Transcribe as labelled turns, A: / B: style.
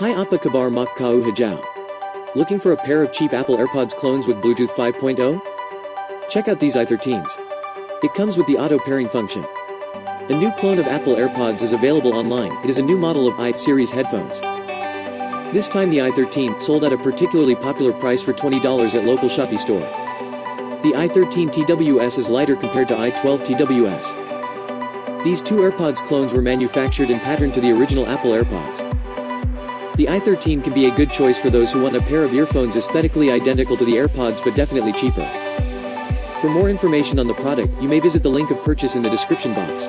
A: Hi Appa Kabar Mak Kau Hajau. Looking for a pair of cheap Apple AirPods clones with Bluetooth 5.0? Check out these i13s. It comes with the auto pairing function. A new clone of Apple AirPods is available online. It is a new model of i-series headphones. This time the i13 sold at a particularly popular price for $20 at local Shopee store. The i13 TWS is lighter compared to i12 TWS. These two AirPods clones were manufactured and patterned to the original Apple AirPods. The i13 can be a good choice for those who want a pair of earphones aesthetically identical to the AirPods but definitely cheaper. For more information on the product, you may visit the link of purchase in the description box.